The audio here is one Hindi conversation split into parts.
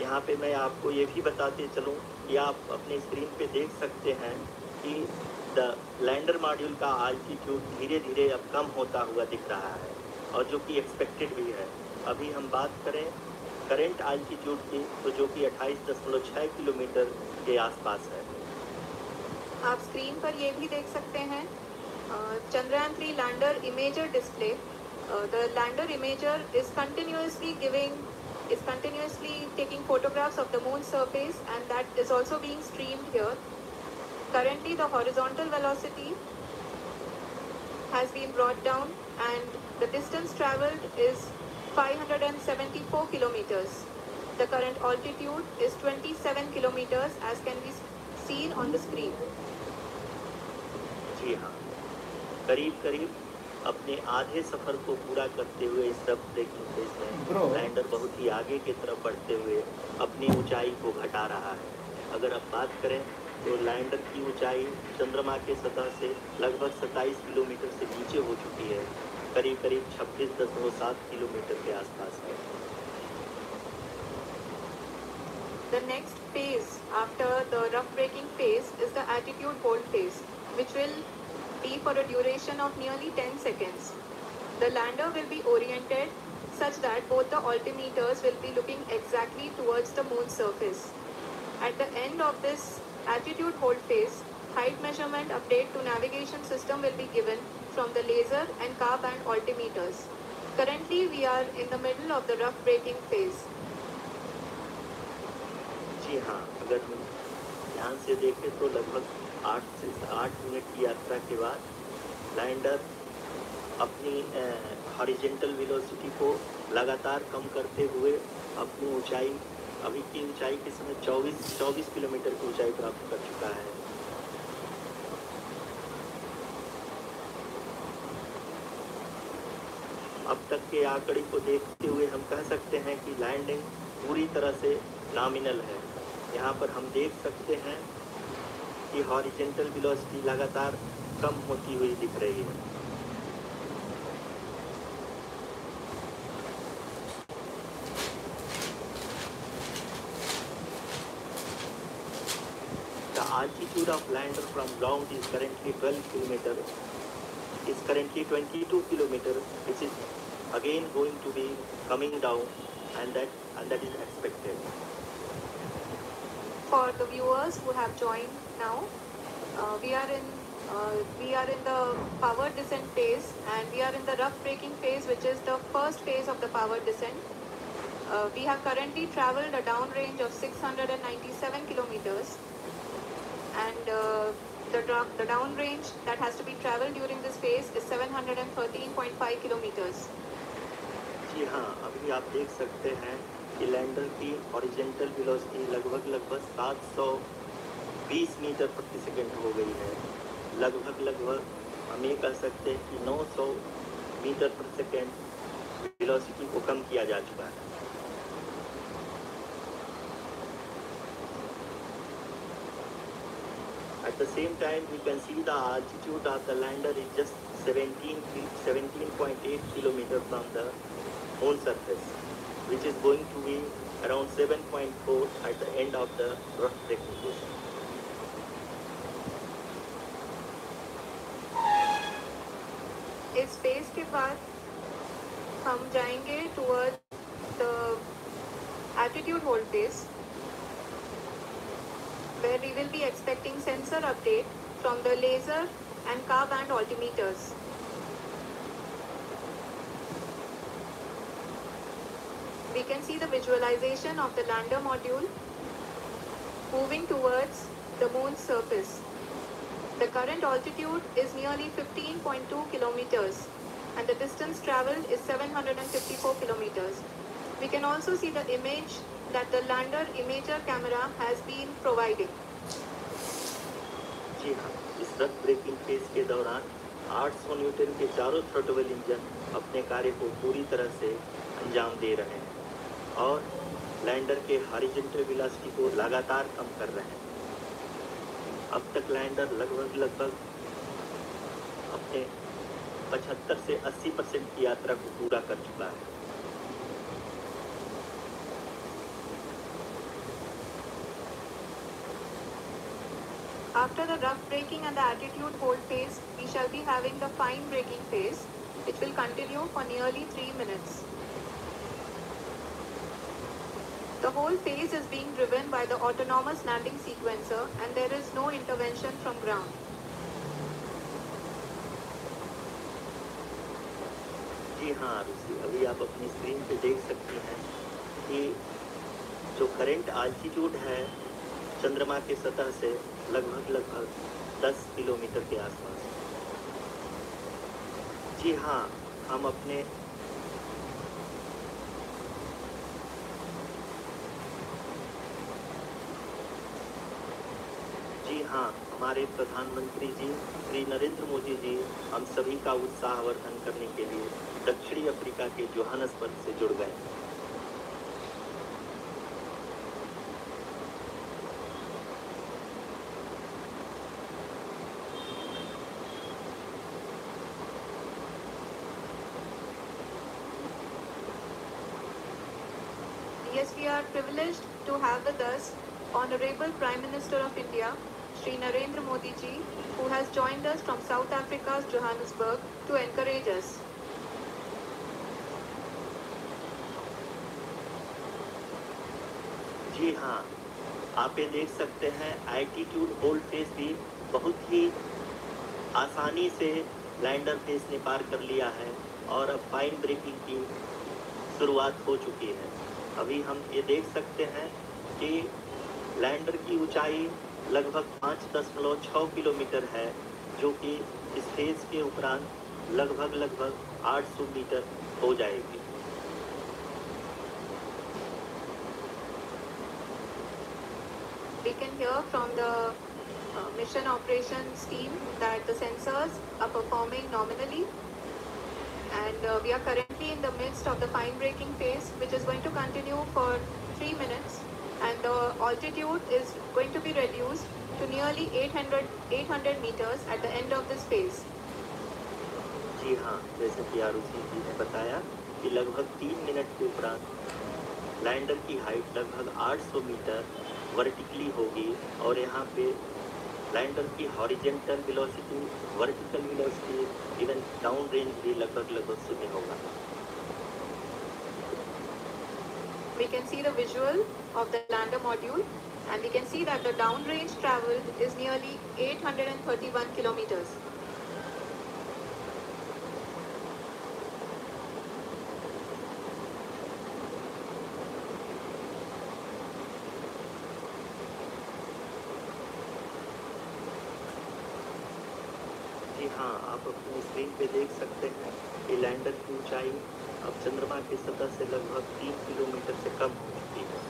यहाँ पे मैं आपको ये भी बताते चलूँ कि आप अपने स्क्रीन पे देख सकते हैं कि द लैंडर मॉड्यूल का आल्टीट्यूड धीरे धीरे अब कम होता हुआ दिख रहा है और जो कि एक्सपेक्टेड भी है। अभी हम बात करें करेंट आल्टीट्यूड की तो जो कि अट्ठाईस दशमलव छः किलोमीटर के आसपास है। आप स्क्रीन पर ये भी देख सकते हैं Chandrayaan three lander imager display the lander imager is continuously giving is continuously taking photographs of the moon's surface and that is also being streamed here. Currently the horizontal velocity has been brought down and the distance traveled is 574 kilometers. The current altitude is 27 kilometers as can be seen on the screen. जी हाँ करीब करीब अपने आधे सफ़र को पूरा करते हुए इस सब ब्रेकिंग फ़ेज़ में लैंडर बहुत ही आगे की तरफ़ बढ़ते हुए अपनी ऊंचाई को घटा रहा है। अगर आप बात करें तो लैंडर की ऊंचाई चंद्रमा के सतह से लगभग 27 किलोमीटर से नीचे हो चुकी है। करीब करीब छब्बीस दशमलव सात किलोमीटर के आसपास है। The next phase after the rough braking phase is the attitude hold phase, which will be for a duration of nearly 10 seconds. The lander will be oriented such that both the altimeters will be looking exactly towards the moon's surface. At the end of this attitude hold phase, height measurement update to navigation system will be given from the laser and car band altimeters. Currently, we are in the middle of the rough braking phase. जी हाँ अगर हम ध्यान से देखें तो लगभग आठ से आठ मिनट की यात्रा के बाद लैंडर अपनी हॉरिजेंटल वेलोसिटी को लगातार कम करते हुए अपनी ऊंचाई, अभी की ऊंचाई के समय 24 24 किलोमीटर की ऊंचाई प्राप्त कर चुका है। अब तक के आंकड़े को देखते हुए हम कह सकते हैं कि लैंडिंग पूरी तरह से नॉमिनल है। यहाँ पर हम देख सकते हैं कि हॉरिजेंटल वेलोसिटी लगातार कम होती हुई दिख रही है The altitude of lander from ground is currently 12 kilometer. Is currently 22 kilometer, which is again going to be coming down, and that and that is expected. For the viewers who have joined now, uh, we are in uh, we are in the power descent phase and we are in the rough braking phase, which is the first phase of the power descent. Uh, we have currently traveled a downrange of 697 kilometers and uh, the, the downrange that has to be traveled during this phase is 713.5 kilometers. जी हाँ अभी आप देख सकते हैं कि लैंडर की हॉरिजेंटल वेलोसिटी लगभग लगभग 720 मीटर प्रति सेकंड हो गई है लगभग लगभग हम ये कह सकते हैं कि 900 मीटर प्रति सेकंड वेलोसिटी को कम किया जा चुका है At the same time, we can see the altitude of the lander is just 17 17.8 kilometer from the moon surface, which is going to be around 7.4 at the end of the rough braking phase के बाद हम जाएँगे toward the attitude hold phase where we will be expecting sensor update from the laser and car band altimeters. We can see the visualization of the lander module moving towards the moon's surface. The current altitude is nearly 15.2 kilometers and the distance traveled is 754 kilometers. We can also see the image that the lander imager camera has been providing. जी हाँ इस रथ ब्रेकिंग फेज के दौरान 800 न्यूटन के चारों थ्रोटबल इंजन अपने कार्य को पूरी तरह से अंजाम दे रहे हैं और लैंडर के हॉरिजेंटल वेलोसिटी को लगातार कम कर रहे हैं अब तक लैंडर लगभग लगभग अपने 75 से 80 परसेंट की यात्रा को पूरा कर चुका है After the rough braking and the attitude hold phase, we shall be having the fine braking phase. It will continue for nearly three minutes. The whole phase is being driven by the autonomous landing sequencer and there is no intervention from ground. जी हाँ रुचि अभी आप अपनी स्क्रीन पे देख सकती हैं कि जो करंट आल्टीट्यूड है चंद्रमा के सतह से लगभग लगभग 10 किलोमीटर के आसपास जी हाँ हम अपने जी हाँ हमारे प्रधानमंत्री जी श्री नरेंद्र मोदी जी हम सभी का उत्साहवर्धन करने के लिए दक्षिणी अफ्रीका के जोहानसबर्ग से जुड़ गए। Yes, we are privileged to have with us Honorable Prime Minister of India, Sri Narendra Modi ji, who has joined us from South Africa's Johannesburg to encourage us. जी हाँ आप ये देख सकते हैं एल्टीट्यूड होल्ड फेस भी बहुत ही आसानी से लैंडर फेस ने पार कर लिया है और अब फाइन ब्रेकिंग की शुरुआत हो चुकी है अभी हम ये देख सकते हैं कि लैंडर की ऊंचाई लगभग पाँच दशमलव छः किलोमीटर है जो कि इस फ़ेज़ के उपरांत लगभग लगभग 800 मीटर हो जाएगी We can hear from the uh, mission operations team that the sensors are performing nominally and uh, we are currently in the midst of the fine braking phase which is going to continue for 3 minutes and the altitude is going to be reduced to nearly 800, 800 meters at the end of this phase. जी हाँ जैसे कि आरुषि जी ने बताया कि लगभग तीन मिनट के उपरांत लैंडर की हाइट लगभग 800 मीटर वर्टिकली होगी और यहाँ पे लैंडर की horizontal velocity vertical velocity even down range भी लगभग लगभग शून्य होगा We can see the visual of the lander module and we can see that the downrange traveled is nearly 831 kilometers. जी हाँ आप अपनी स्क्रीन पे देख सकते हैं कि लैंडर की ऊंचाई अब चंद्रमा की सतह से लगभग तीन किलोमीटर से कम हो चुकी है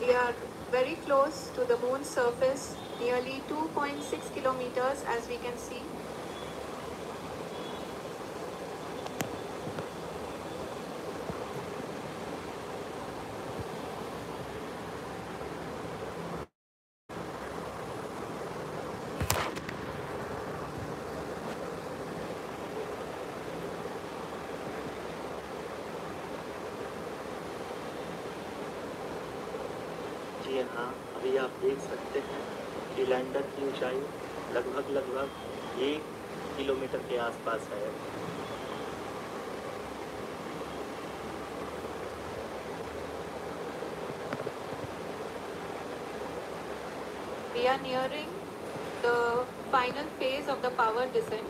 We are very close to the moon's surface, nearly 2.6 kilometers as we can see. जी हाँ अभी आप देख सकते हैं कि लैंडर की ऊंचाई लगभग लगभग एक किलोमीटर के आसपास है We are nearing the final phase of the power descent,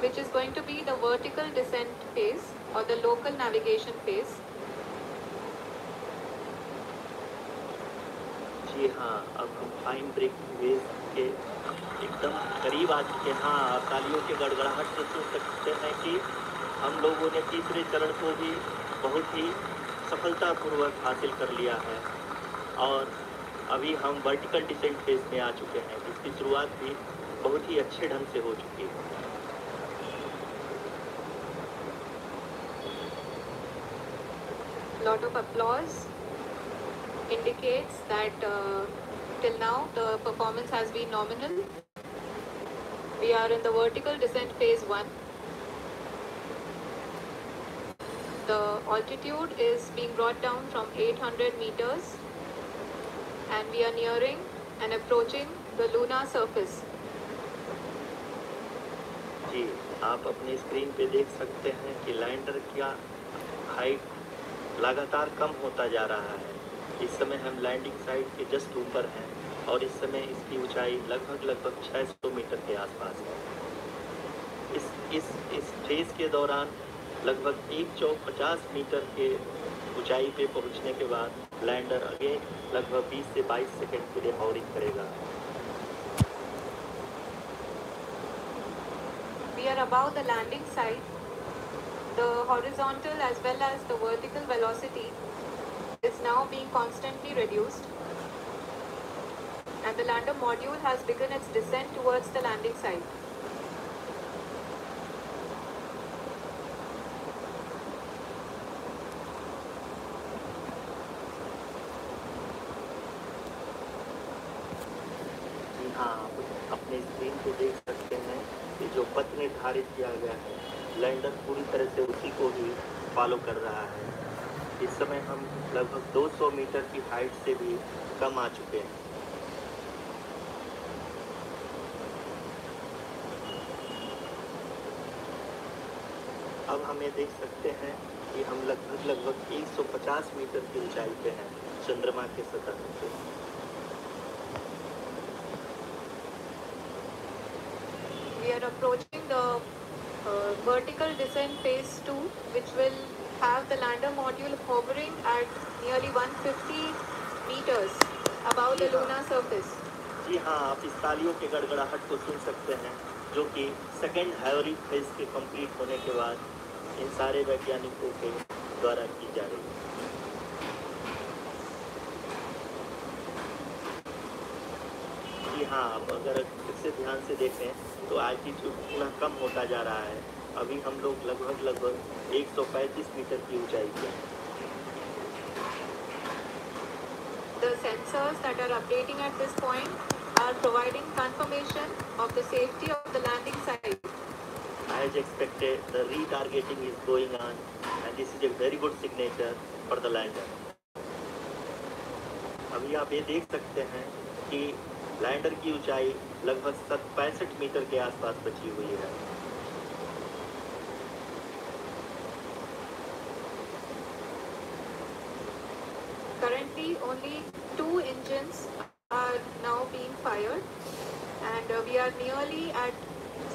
which is going to be the vertical descent phase or the local navigation phase. जी हाँ अब हम फाइन ब्रेकिंग वेव के एकदम करीब आ चुके हैं हाँ तालियों के गड़गड़ाहट से सुन सकते हैं कि हम लोगों ने तीसरे चरण को भी बहुत ही सफलतापूर्वक हासिल कर लिया है और अभी हम वर्टिकल डिसेंट फ़ेज़ में आ चुके हैं जिसकी शुरुआत भी बहुत ही अच्छे ढंग से हो चुकी है Lot of applause indicates that uh, till now the performance has been nominal. We are in the vertical descent phase 1. The altitude is being brought down from 800 meters and we are nearing and approaching the lunar surface. जी, आप अपनी स्क्रीन पे देख सकते हैं कि लैंडर का हाइट लगातार कम होता जा रहा है इस समय हम लैंडिंग साइट के जस्ट ऊपर हैं और इस समय इसकी ऊंचाई लगभग लगभग 600 मीटर के आसपास है इस इस इस फ़ेज़ के दौरान लगभग एक सौ पचास मीटर के ऊंचाई पे पहुँचने के बाद लैंडर अगेन लगभग 20 से 22 सेकंड के लिए हॉरिंग करेगा We are above the landing site. The horizontal as well as the vertical velocity is now being constantly reduced. And the lander module has begun its descent towards the landing site. जी हाँ आप अपने स्क्रीन पे देख सकते हैं कि जो पथ निर्धारित किया गया है। लैंडर पूरी तरह से उसी को ही फॉलो कर रहा है। इस समय हम लगभग 200 मीटर की हाइट से भी कम आ चुके हैं। अब हमें देख सकते हैं कि हम लगभग लगभग 150 मीटर की ऊंचाई पे हैं चंद्रमा के सतह से We are approaching the vertical descent phase 2, which will have the lander module hovering at nearly 150 meters above the lunar surface. जी हाँ आप इस तालियों के गड़गड़ाहट को सुन सकते हैं जो कि सेकेंड हैवरी फ़ेज़ के कंप्लीट होने के बाद इन सारे वैज्ञानिकों के द्वारा की जा रही है जी हाँ आप अगर फिर से ध्यान से देखें तो एल्टीट्यूड पुनः कम होता जा रहा है अभी हम लोग लगभग लगभग 135 मीटर की ऊंचाई पे हैं The sensors that are updating at this point are providing confirmation of the safety of the landing site. As expected, the retargeting is going on and this is a very good signature for the lander. अभी आप ये देख सकते हैं कि लैंडर की ऊंचाई लगभग पैंसठ मीटर के आसपास बची हुई है Currently, only two engines are now being fired, and uh, we are nearly at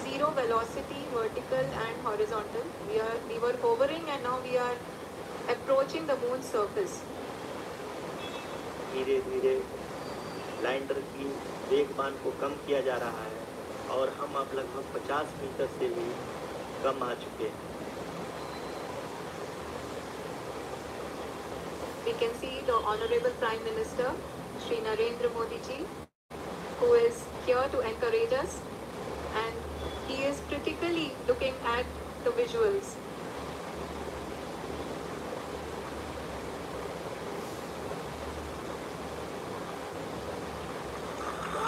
zero velocity, vertical and horizontal. We are we were hovering, and now we are approaching the moon's surface. धीरे धीरे लैंडर की वेगमान को कम किया जा रहा है और हम अब लगभग 50 मीटर से भी कम आ चुके हैं We can see the Honorable Prime Minister, Sri Narendra Modi ji, who is here to encourage us, and he is critically looking at the visuals.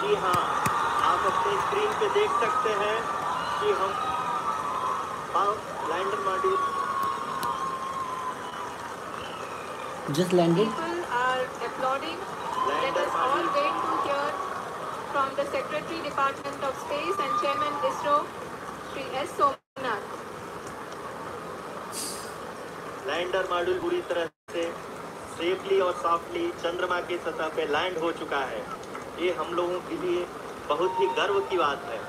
जी हाँ आप अपनी स्क्रीन पे देख सकते हैं कि हम lander module just landed People are applauding. Let us all wait to hear from the Secretary Department of Space and Chairman ISRO, Sri S. Somnath. Lander module पूरी तरह से सेफली और सॉफ्टली चंद्रमा की सतह पे लैंड हो चुका है ये हम लोगों के लिए बहुत ही गर्व की बात है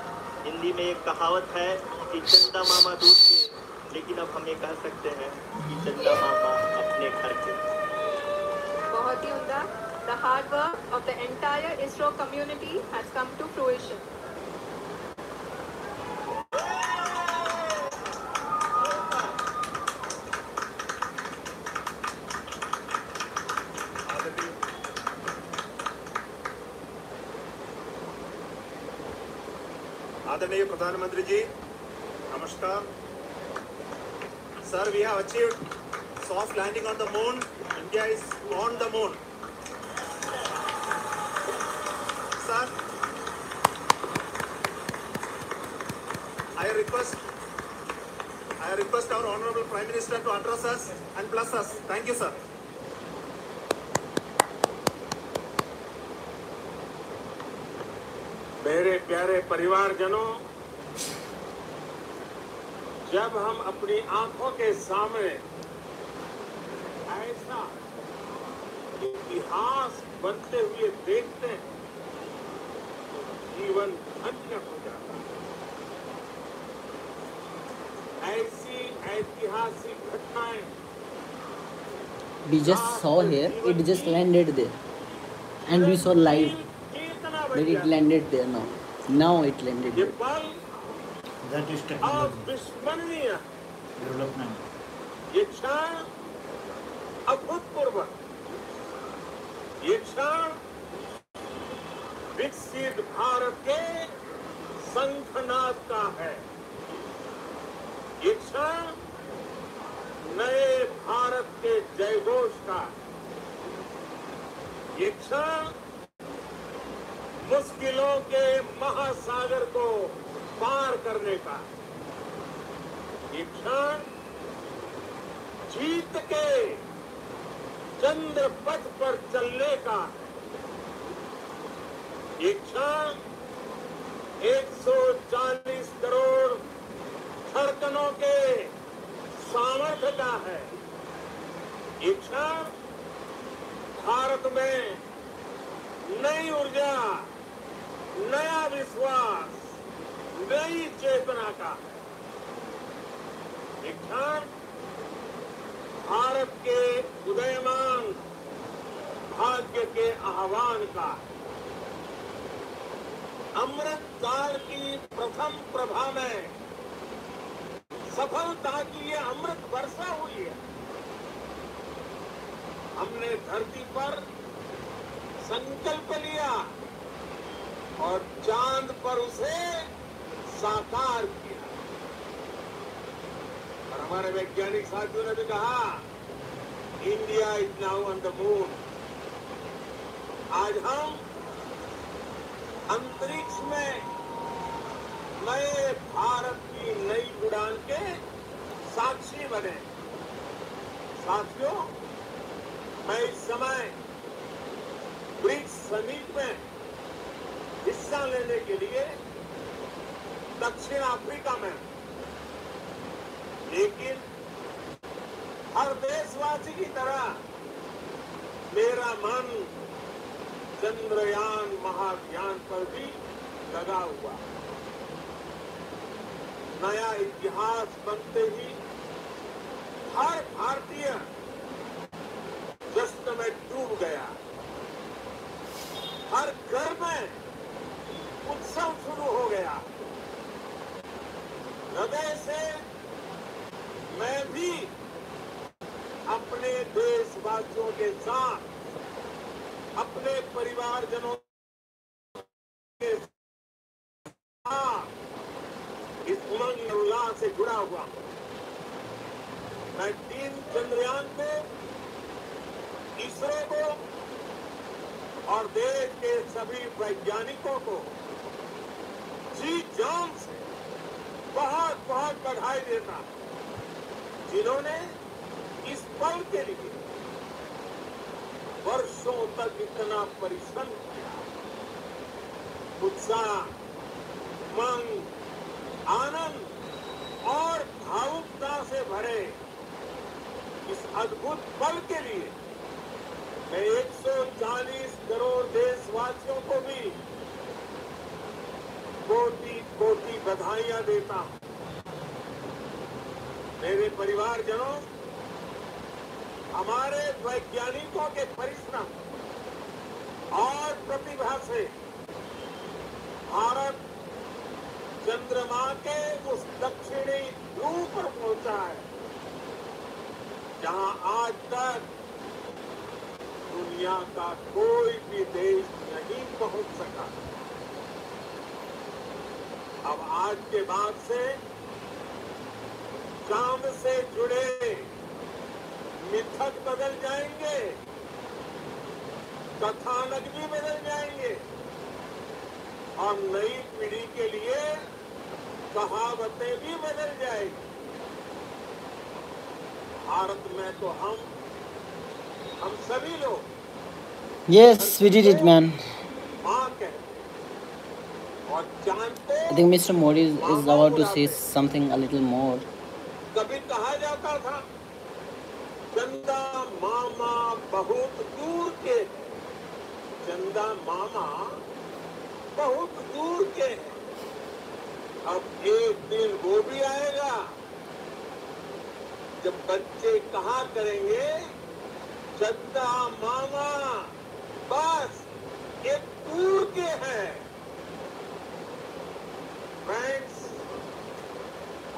हिंदी में एक कहावत है कि चंदा मामा दूध के लेकिन अब हम ये कह सकते हैं कि चंदा मामा अपने घर के बहुत ही उमदा. The hard work of the entire ISRO community has come to fruition. आदरणीय प्रधानमंत्री जी नमस्कार sir we have achieved soft landing on the moon india is on the moon sir i request i request our Honorable Prime Minister to address us and bless us. Thank you, sir. मेरे प्यारे परिवारजनों जब हम अपनी आँखों के सामने ऐसा इतिहास बनते हुए देखते हैं तो जीवन धन्य हो जाता है ऐसी ऐतिहासिक घटनाएँ We just saw here, it just landed there. And we saw live that it landed there now. Now it landed there. That is technology, development. ये क्षण अभूतपूर्व ये क्षण विकसित भारत के संखनाद का है। ये क्षण नए भारत के जयघोष का। ये क्षण मुश्किलों के महासागर को पार करने का। ये क्षण जीत के चंद्र पथ पर चलने का। क्षण 140 करोड़ धड़कनों के सामर्थ्य का है। क्षण भारत में नई ऊर्जा, नया विश्वास, नई चेतना का है। क्षण भारत के उदयमान, भाग्य के आह्वान का। अमृत काल की प्रथम प्रभा में सफलता की ये अमृत वर्षा हुई है। हमने धरती पर संकल्प लिया और चाँद पर उसे साकार किया। और हमारे वैज्ञानिक साथियों ने भी कहा, India is now on the moon आज हम अंतरिक्ष में नए भारत की नई उड़ान के साक्षी बने साथियों, मैं इस समय ब्रिक्स समिट में हिस्सा लेने के लिए दक्षिण अफ्रीका में। लेकिन हर देशवासी की तरह मेरा मन चंद्रयान महाभियान पर भी लगा हुआ नया इतिहास बनते ही हर भारतीय जश्न में डूब गया। हर घर में उत्सव शुरू हो गया। हृदय से मैं भी अपने देशवासियों के साथ अपने परिवारजनों के साथ इस उमंग और उल्लास से जुड़ा हुआ। मैं तीन चंद्रयान को इसरो को और देश के सभी वैज्ञानिकों को जी जान से बहुत बहुत बधाई देता हूँ, जिन्होंने इस पल के लिए वर्षों तक इतना परिश्रम किया उत्साह मंग आनंद और भावुकता से भरे इस अद्भुत पल के लिए मैं 140 करोड़ देशवासियों को भी कोटि कोटि बधाइयाँ देता हूँ। मेरे परिवारजनों, हमारे वैज्ञानिकों के परिश्रम और प्रतिभा से भारत चंद्रमा के उस दक्षिणी ध्रुव पर पहुँचा है, जहाँ आज तक दुनिया का कोई भी देश नहीं पहुँच सका। अब आज के बाद से चाँद से जुड़े मिथक बदल जाएँगे कथानक भी बदल जाएँगे और नई पीढ़ी के लिए कहावतें भी बदल जाएँगी भारत में तो हम हम सभी लोग Yes, we did it, man. माँ कहते हैं। और जानते I think Mr. Modi is, is about to say something a little more. कभी कहा जाता था, चंदा मामा बहुत दूर के। चंदा मामा बहुत दूर के। अब एक दिन वो भी आएगा, जब बच्चे कहा करेंगे चंदा मामा बस एक दूर के हैं friends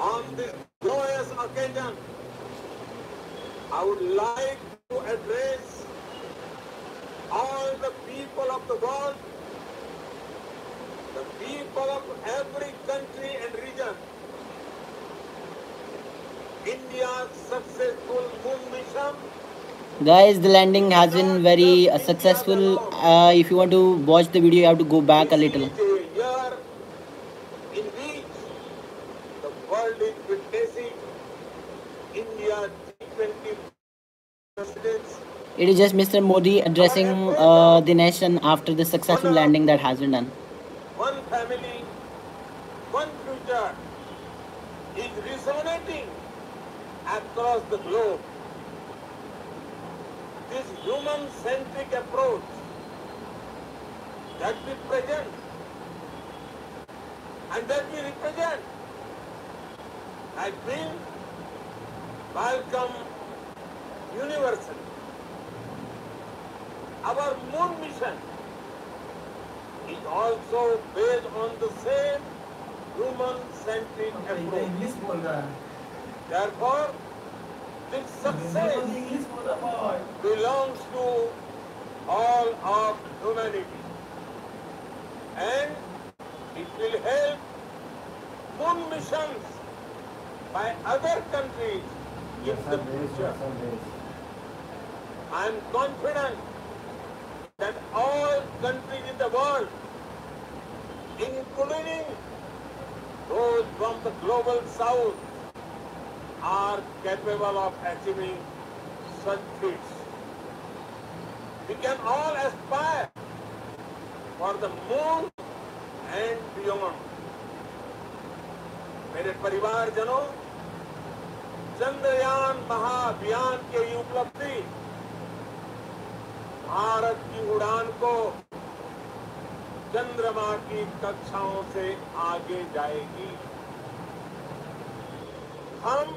On this joyous occasion, I would like to address all the people of the world, the people of every country and region. India's successful moon mission Guys, the landing has been very uh, successful. Uh, if you want to watch the video, you have to go back a little. is a year in which the world is witnessing India's G20 presidents It is just Mr. Modi addressing uh, the nation after the successful landing that has been done. one family, one future is resonating across the globe. This human-centric approach that we present and that we represent has been welcome universally. Our moon mission is also based on the same human-centric approach. Therefore, this success belongs to all of humanity and it will help moon missions by other countries in the future. I am confident countries in the world, including those from the global south, are capable of achieving such feats. We can all aspire for the moon and beyond. मेरे परिवारजनों चंद्रयान महाअभियान के उपलब्धि भारत की उड़ान को चंद्रमा की कक्षाओं से आगे जाएगी। हम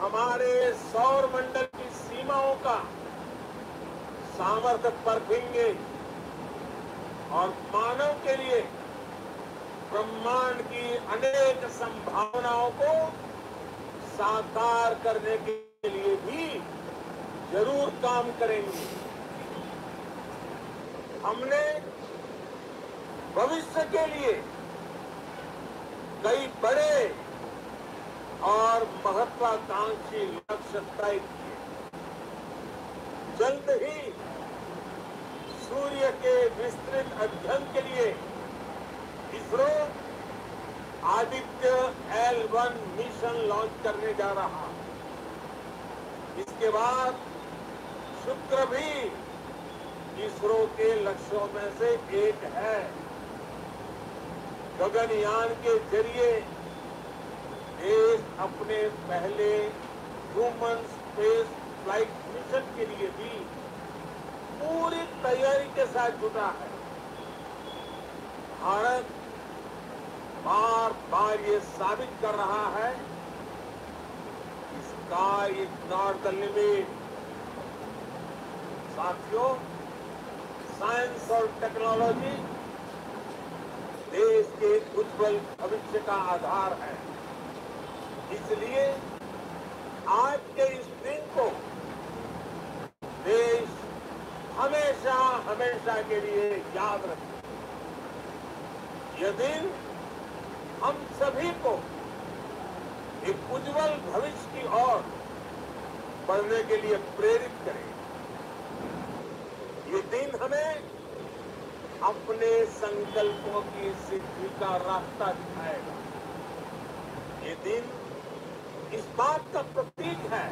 हमारे सौर मंडल की सीमाओं का सामर्थ्य परखेंगे और मानव के लिए ब्रह्मांड की अनेक संभावनाओं को साकार करने के लिए भी ज़रूर काम करेंगे। हमने भविष्य के लिए कई बड़े और महत्वाकांक्षी लक्ष्य तय किए। जल्द ही सूर्य के विस्तृत अध्ययन के लिए ISRO Aditya L one mission launch करने जा रहा इसके बाद शुक्र भी इसरो के लक्ष्यों में से एक है। गगनयान के ज़रिए देश अपने पहले ह्यूमन स्पेस फ़्लाइट मिशन के लिए भी पूरी तैयारी के साथ जुटा है। भारत बार बार ये साबित कर रहा है sky is not the limit साथियों साइंस और टेक्नोलॉजी देश के उज्जवल भविष्य का आधार है। इसलिए आज के इस दिन को देश हमेशा हमेशा के लिए याद रखे। यह दिन हम सभी को एक उज्जवल भविष्य की ओर बढ़ने के लिए प्रेरित करें। ये दिन हमें अपने संकल्पों की सिद्धि का रास्ता दिखाएगा। ये दिन इस बात का प्रतीक है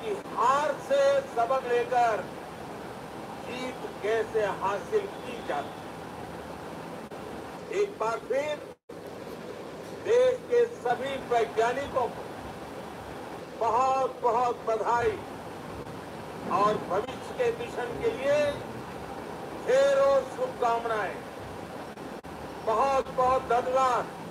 कि हार से सबक लेकर जीत कैसे हासिल की जाती है। एक बार फिर देश के सभी वैज्ञानिकों को बहुत बहुत बधाई और भविष्य के मिशन के लिए ढेरों शुभकामनाएँ। बहुत बहुत धन्यवाद।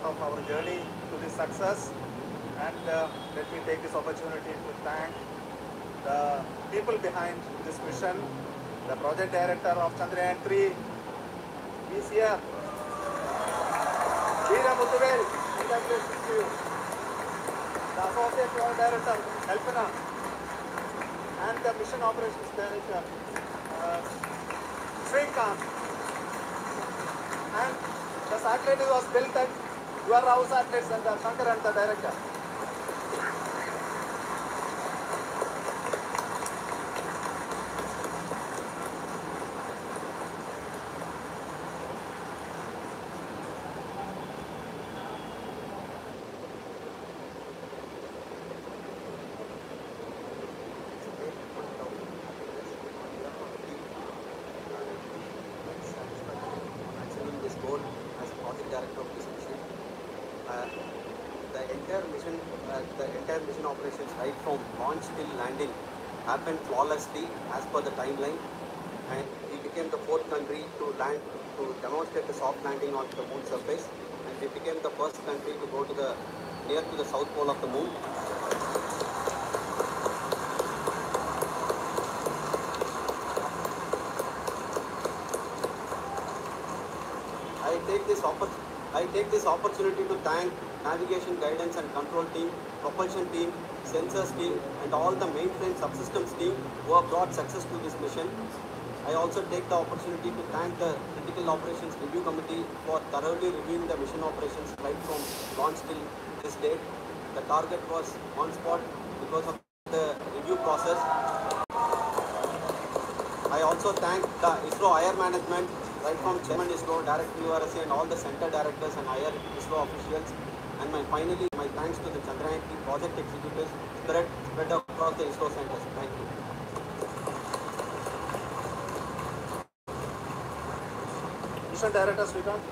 Part of our journey to this success. And uh, let me take this opportunity to thank the people behind this mission, the project director of Chandrayaan 3, is here. Veera Muthuvel, congratulations to you. The associate project director, Kalpana, and the mission operations manager, uh, Srikanth. And the satellite was built at You are also athletes and conquer and the director. From launch till landing. Happened flawlessly as per the timeline. And we became the fourth country to land to demonstrate the soft landing on the moon surface. And we became the first country to go to the near to the south pole of the moon. I take this oppor- I take this opportunity to thank navigation guidance and control team, propulsion team, sensors team, and all the mainframe subsystems team who have brought success to this mission. I also take the opportunity to thank the Critical Operations Review Committee for thoroughly reviewing the mission operations right from launch till this date. The target was on spot because of the review process. I also thank the ISRO higher management, right from Chairman ISRO, Director URSA, and all the center directors and higher ISRO officials. And my finally, my thanks to the Chandrayaan project executives spread, spread across the ISRO centers. Thank you. Mission Director Srikanth.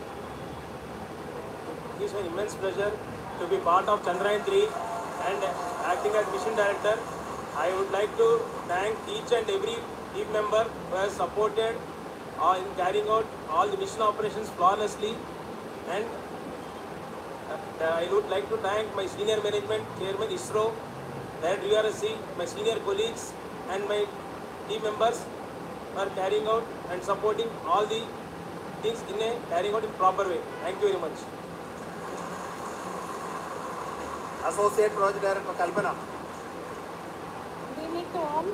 It is an immense pleasure to be part of Chandrayaan 3 and acting as mission director. I would like to thank each and every team member who has supported uh, in carrying out all the mission operations flawlessly and Uh, I would like to thank my senior management, Chairman ISRO, Director URSC, my senior colleagues and my team members for carrying out and supporting all the things in a carrying out in proper way. Thank you very much. Associate Project Director Kalpana. Good evening to all.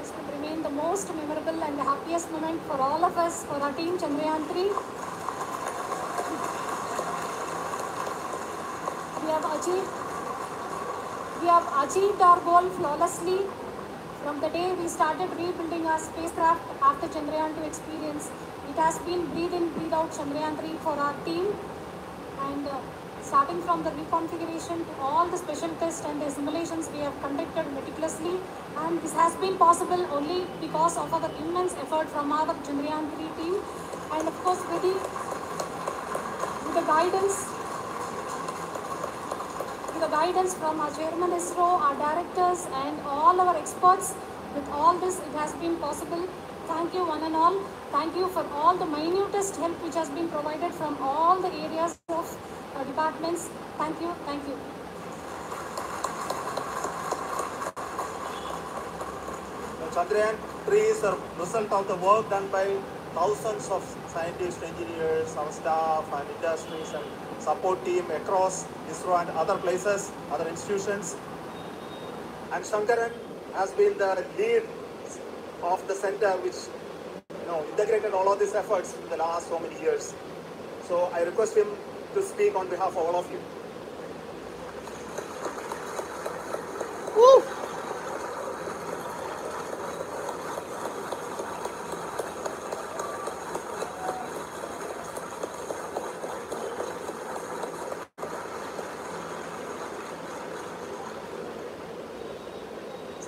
This will remain the most memorable and the happiest moment for all of us, for our team Chandrayaan 3. We have achieved we have achieved our goal flawlessly from the day we started rebuilding our spacecraft after Chandrayaan 2 experience. It has been breathe in, breathe out Chandrayaan 3 for our team. And uh, starting from the reconfiguration to all the special tests and the simulations we have conducted meticulously. And this has been possible only because of our immense effort from our Chandrayaan 3 team. And of course with the, with the guidance guidance from our chairman ISRO, our directors and all our experts. With all this it has been possible. Thank you one and all. Thank you for all the minutest help which has been provided from all the areas of uh, departments. Thank you thank you. Chandrayaan 3 is a result of the work done by thousands of scientists, engineers, our staff and industries and support team across ISRO and other places, other institutions. And Shankaran has been the lead of the center which you know, integrated all of these efforts in the last so many years. So I request him to speak on behalf of all of you.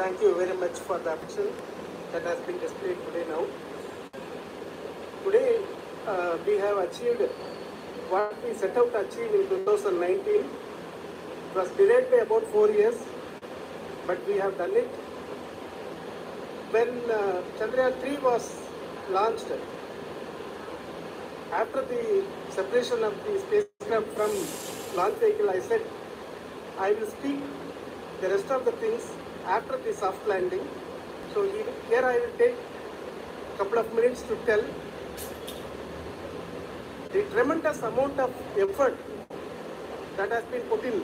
Thank you very much for the affection that has been displayed today now. Today, uh, we have achieved what we set out to achieve in 2019. It was delayed by about four years, but we have done it. When uh, Chandrayaan 3 was launched, after the separation of the spacecraft from launch vehicle, I said, I will speak the rest of the things after the soft landing. So here I will take a couple of minutes to tell the tremendous amount of effort that has been put in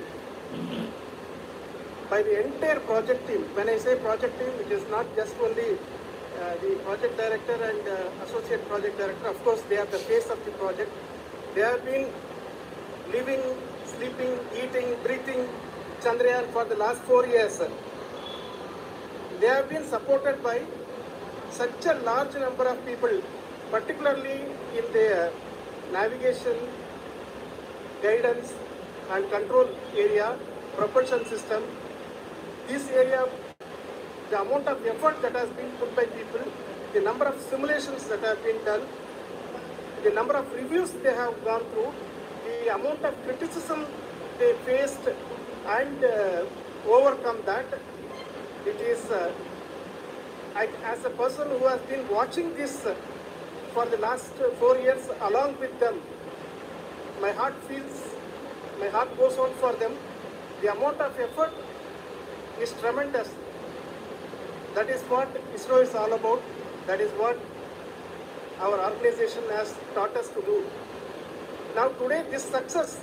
by the entire project team. When I say project team, it is not just only uh, the project director and uh, associate project director. Of course, they are the face of the project. They have been living, sleeping, eating, breathing Chandrayaan for the last four years. They have been supported by such a large number of people, particularly in the navigation, guidance and control area, propulsion system. This area, the amount of effort that has been put by people, the number of simulations that have been done, the number of reviews they have gone through, the amount of criticism they faced and uh, overcome that, it is, uh, I, as a person who has been watching this uh, for the last uh, four years along with them, my heart feels, my heart goes out for them. The amount of effort is tremendous. That is what ISRO is all about. That is what our organization has taught us to do. Now today this success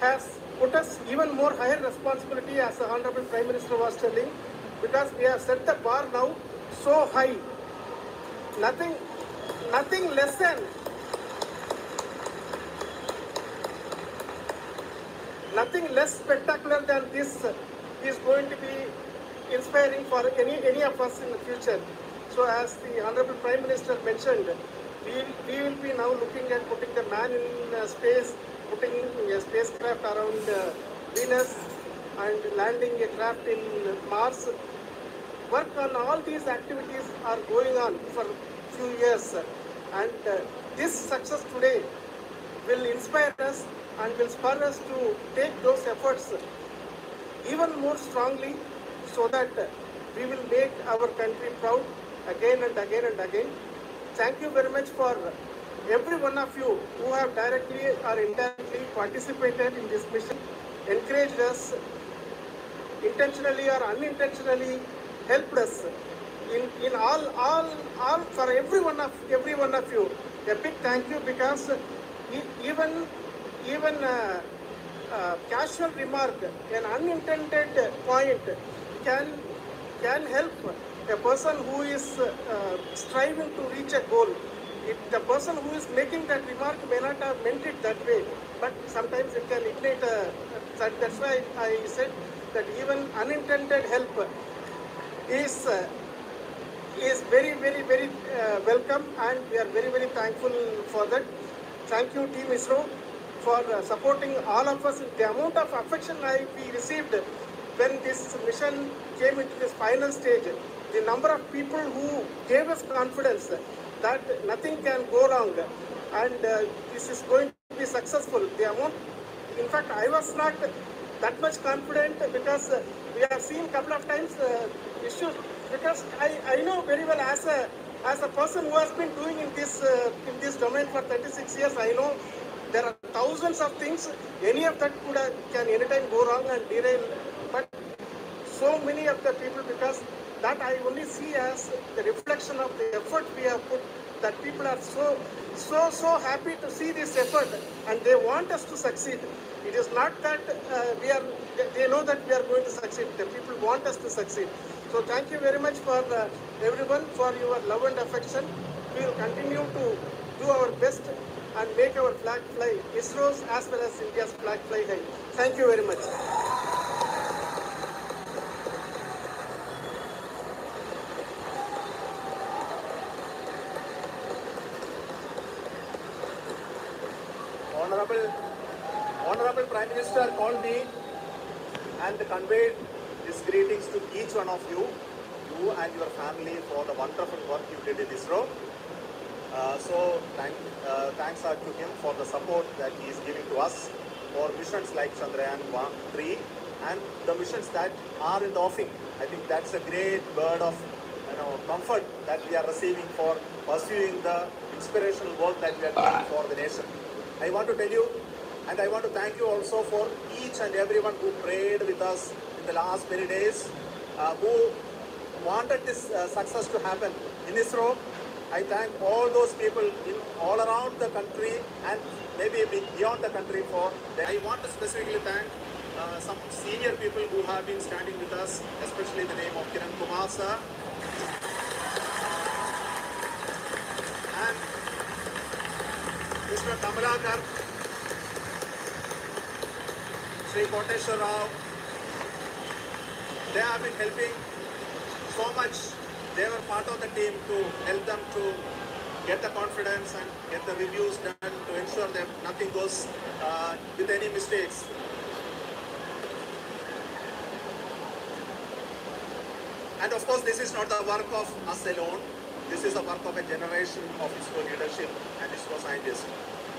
has put us even more higher responsibility as the Honorable Prime Minister was telling because we have set the bar now so high. Nothing, nothing less than nothing less spectacular than this is going to be inspiring for any, any of us in the future. So as the Honorable Prime Minister mentioned, we, we will be now looking at putting the man in uh, space, putting a spacecraft around uh, Venus and landing a craft in Mars. Work on all these activities are going on for few years and uh, this success today will inspire us and will spur us to take those efforts even more strongly so that we will make our country proud again and again and again. Thank you very much for every one of you who have directly or indirectly participated in this mission, encouraged us, intentionally or unintentionally helped us in, in all, all, all, for every one of, every one of you. A big thank you because even, even uh, uh, casual remark, an unintended point can, can help a person who is uh, striving to reach a goal. The person who is making that remark may not have meant it that way, but sometimes it can ignite a, that, that's why I said that even unintended help is uh, is very, very, very uh, welcome and we are very, very thankful for that. Thank you, Team ISRO, for uh, supporting all of us. The amount of affection I we received when this mission came into this final stage, the number of people who gave us confidence that nothing can go wrong. And uh, this is going to be successful. The amount, in fact, I was not that much confident because uh, we have seen a couple of times uh, issues. Because I, I know very well as a as a person who has been doing in this uh, in this domain for 36 years I know there are thousands of things any of that could have, can anytime go wrong and derail. But so many of the people because that I only see as the reflection of the effort we have put that people are so, so, so happy to see this effort and they want us to succeed. It is not that uh, we are, they know that we are going to succeed. The people want us to succeed. So thank you very much for uh, everyone for your love and affection. We will continue to do our best and make our flag fly, ISRO's as well as India's flag fly high. Thank you very much. Honorable, Honorable Prime Minister called me and conveyed his greetings to each one of you, you and your family for the wonderful work you did in ISRO. Uh, so thank, uh, thanks are to him for the support that he is giving to us for missions like Chandrayaan 1, 3 and the missions that are in the offing. I think that's a great word of you know, comfort that we are receiving for pursuing the inspirational work that we are doing for the nation. I want to tell you, and I want to thank you also for each and everyone who prayed with us in the last many days, uh, who wanted this uh, success to happen in ISRO. I thank all those people in all around the country and maybe beyond the country for. that. I want to specifically thank uh, some senior people who have been standing with us, especially the name of Kiran Kumar sir. And Mr. Kamalakar, Sri Koteshwar Rao, they have been helping so much. They were part of the team to help them to get the confidence and get the reviews done to ensure that nothing goes uh, with any mistakes. And of course, this is not the work of us alone. This is the work of a generation of ISRO leadership and ISRO scientists.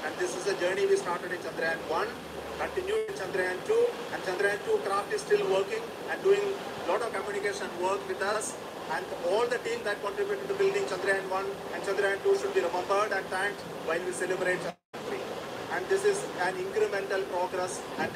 And this is a journey we started in Chandrayaan 1, continued in Chandrayaan 2, and Chandrayaan 2 craft is still working and doing a lot of communication work with us. And all the team that contributed to building Chandrayaan 1 and Chandrayaan 2 should be remembered and thanked while we celebrate Chandrayaan 3. And this is an incremental progress and